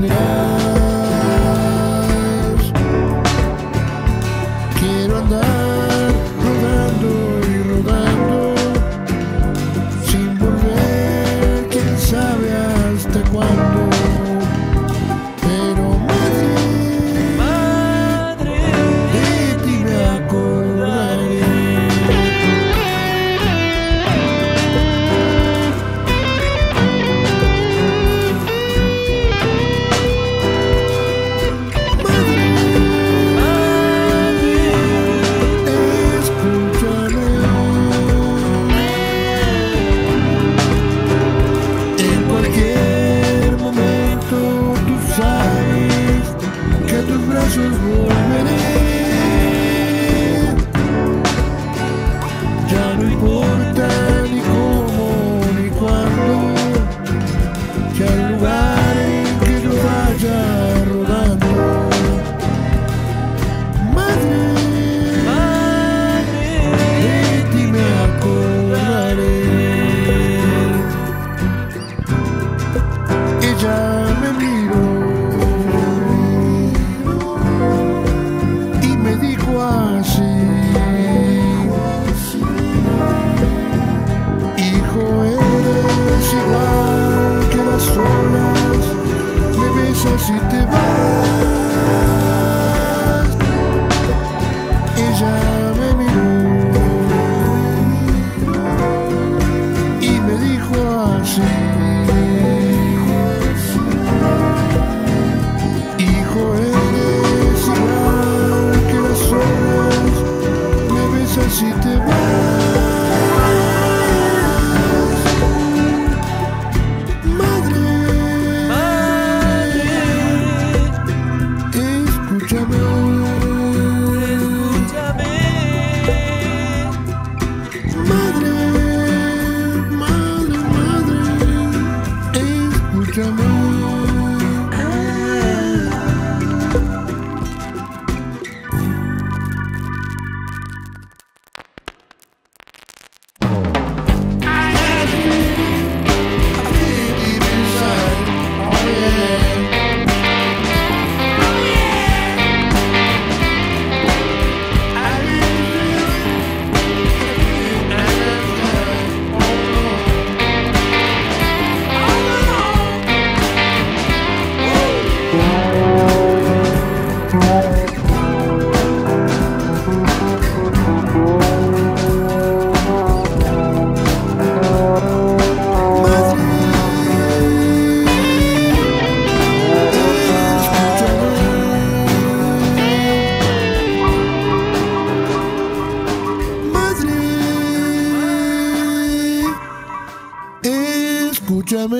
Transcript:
Yeah. si te vas, ella me miró y me dijo así. Hijo eres igual que las horas, me besas si te vas. Escúchame.